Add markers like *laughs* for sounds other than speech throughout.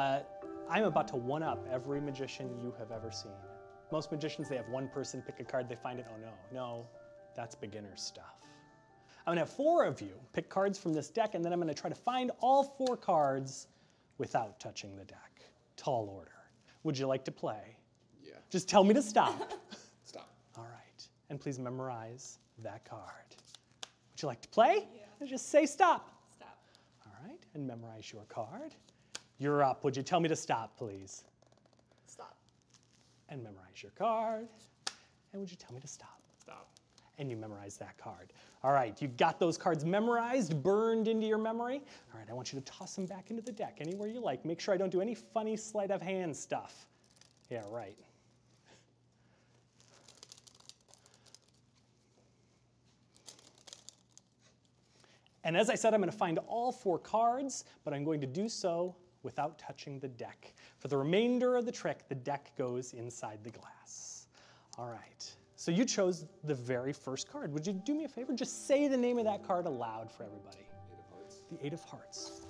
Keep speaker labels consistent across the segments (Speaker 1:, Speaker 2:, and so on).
Speaker 1: Uh, I'm about to one up every magician you have ever seen. Most magicians, they have one person pick a card, they find it, oh no, no, that's beginner stuff. I'm gonna have four of you pick cards from this deck, and then I'm gonna try to find all four cards without touching the deck. Tall order. Would you like to play?
Speaker 2: Yeah.
Speaker 1: Just tell me to stop. *laughs*
Speaker 2: Stop.
Speaker 1: all right, and please memorize that card. Would you like to play? Yeah. Just say stop.
Speaker 3: Stop.
Speaker 1: All right, and memorize your card. You're up. Would you tell me to stop, please?
Speaker 3: Stop.
Speaker 1: And memorize your card. And would you tell me to stop?
Speaker 2: Stop.
Speaker 1: And you memorize that card. All right, you got those cards memorized, burned into your memory. All right, I want you to toss them back into the deck anywhere you like. Make sure I don't do any funny sleight of hand stuff. Yeah, right. And as I said, I'm going to find all four cards, but I'm going to do so without touching the deck. For the remainder of the trick, the deck goes inside the glass. All right, so you chose the very first card. Would you do me a favor? Just say the name of that card aloud for everybody.
Speaker 2: Eight of hearts.
Speaker 1: The Eight of Hearts.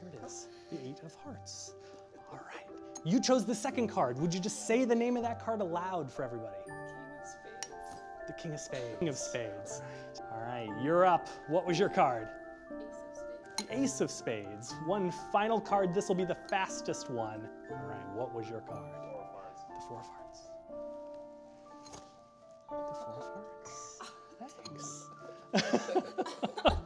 Speaker 1: Here it is, the Eight of Hearts. All right, you chose the second card. Would you just say the name of that card aloud for everybody?
Speaker 3: The King of spades.
Speaker 1: The King of Spades. King of Spades. All right, you're up. What was your card?
Speaker 3: Ace of spades.
Speaker 1: The Ace of Spades. One final card. This will be the fastest one. All right, what was your card?
Speaker 2: Four of hearts.
Speaker 1: The Four of Hearts. The Four of Hearts. *laughs* Thanks. *laughs*